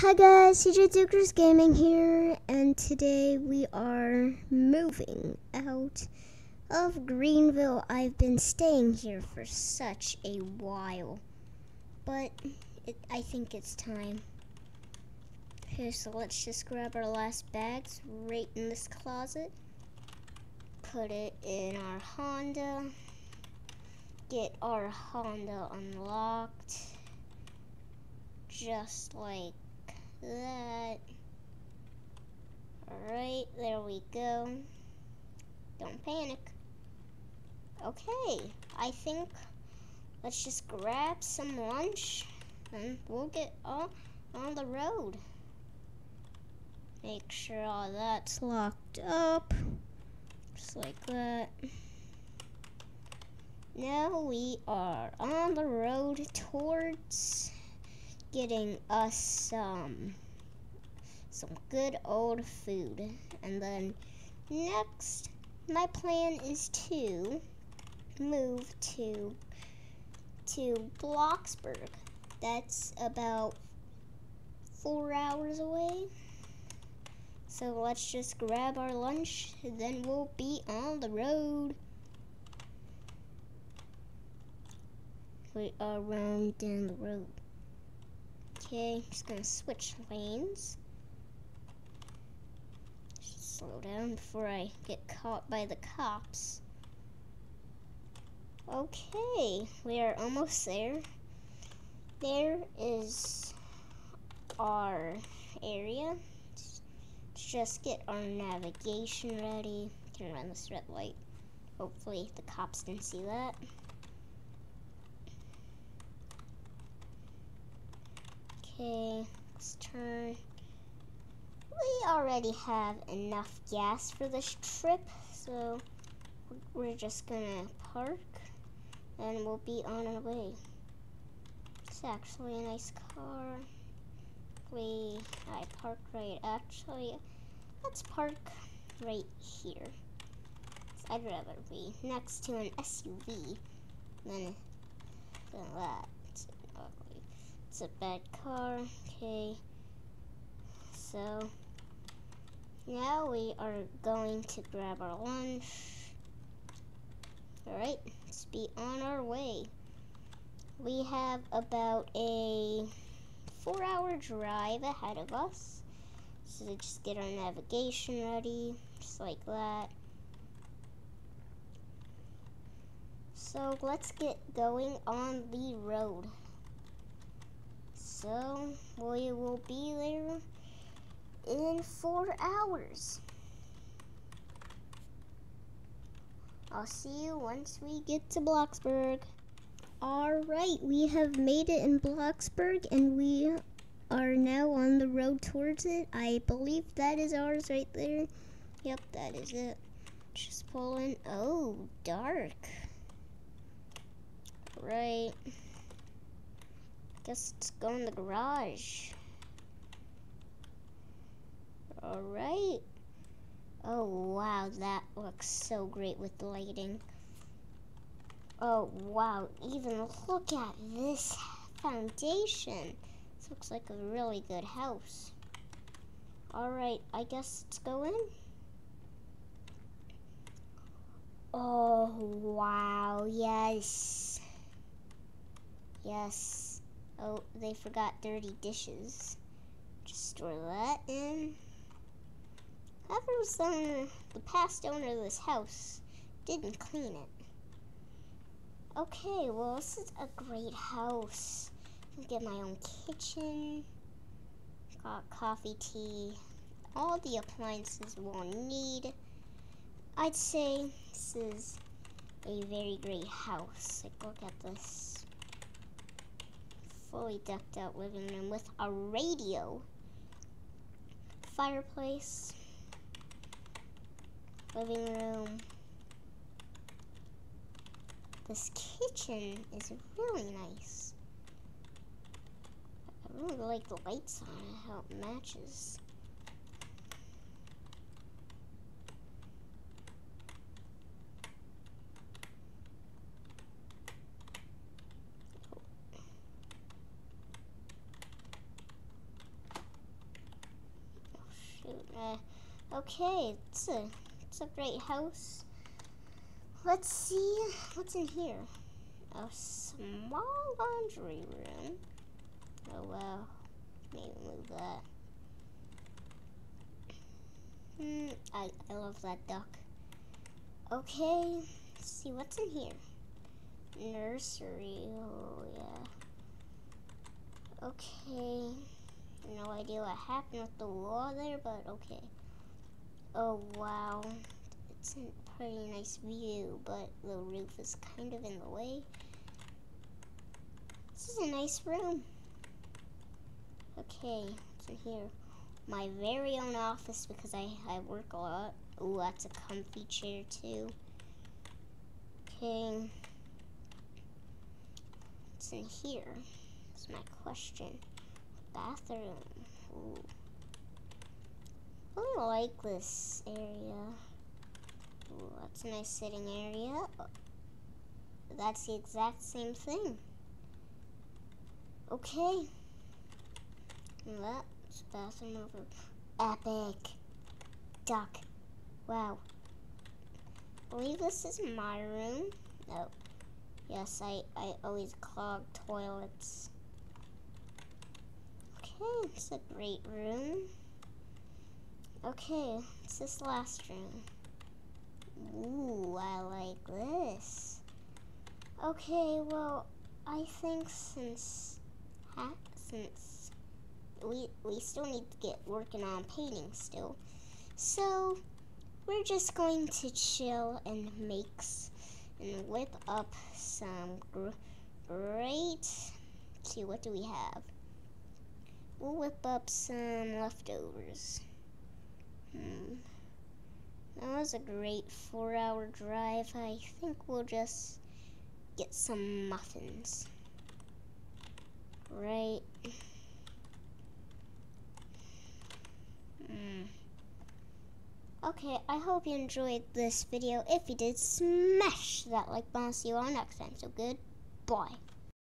Hi guys, CJ Dukers Gaming here, and today we are moving out of Greenville. I've been staying here for such a while, but it, I think it's time. Okay, so let's just grab our last bags right in this closet, put it in our Honda, get our Honda unlocked, just like that. Alright, there we go. Don't panic. Okay, I think let's just grab some lunch and we'll get on, on the road. Make sure all that's locked up. Just like that. Now we are on the road towards getting us some some good old food. And then next, my plan is to move to to Bloxburg. That's about four hours away. So let's just grab our lunch, then we'll be on the road. We are running down the road. Okay, just gonna switch lanes. Slow down before I get caught by the cops. Okay, we are almost there. There is our area. Just get our navigation ready. Can run this red light. Hopefully the cops didn't see that. Okay, let's turn. We already have enough gas for this trip, so we're just gonna park and we'll be on our way. It's actually a nice car. We, I park right, actually, let's park right here. I'd rather be next to an SUV than, than that. It's a bad car. Okay. So now we are going to grab our lunch. Alright, let's be on our way. We have about a four hour drive ahead of us. So just get our navigation ready, just like that. So let's get going on the road. So we will be there in four hours. I'll see you once we get to Bloxburg. Alright, we have made it in Bloxburg and we are now on the road towards it. I believe that is ours right there. Yep, that is it. Just pulling. Oh, dark. Right guess let's go in the garage. Alright. Oh, wow, that looks so great with the lighting. Oh, wow, even look at this foundation. This looks like a really good house. Alright, I guess let's go in. Oh, wow, yes. Yes. Oh, they forgot dirty dishes. Just store that in. However, the, the past owner of this house didn't clean it. Okay, well, this is a great house. I get my own kitchen. Got coffee, tea, all the appliances we'll need. I'd say this is a very great house. Like, look at this fully decked out living room with a radio, fireplace, living room. This kitchen is really nice. I really like the lights on it, how it matches. Uh, okay, it's a it's a great house. Let's see what's in here. A small laundry room. Oh wow, maybe move that. Hmm, I I love that duck. Okay, let's see what's in here. Nursery. Oh yeah. Okay. No idea what happened with the wall there, but okay. Oh, wow. It's a pretty nice view, but the roof is kind of in the way. This is a nice room. Okay, what's in here? My very own office because I, I work a lot. Oh, that's a comfy chair too. Okay. What's in here? That's my question. Bathroom. Ooh. I really like this area. Ooh, that's a nice sitting area. That's the exact same thing. Okay. That's bathroom over. Epic. Duck. Wow. I believe this is my room. No. Yes, I, I always clog toilets. Okay, it's a great room. Okay, it's this last room. Ooh, I like this. Okay, well, I think since since we we still need to get working on painting still, so we're just going to chill and make and whip up some gr great. see what do we have? We'll whip up some leftovers. Hmm. That was a great four hour drive. I think we'll just get some muffins. Right. Hmm. Okay, I hope you enjoyed this video. If you did, smash that like button. See you all next time. So, goodbye.